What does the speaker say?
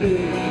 you.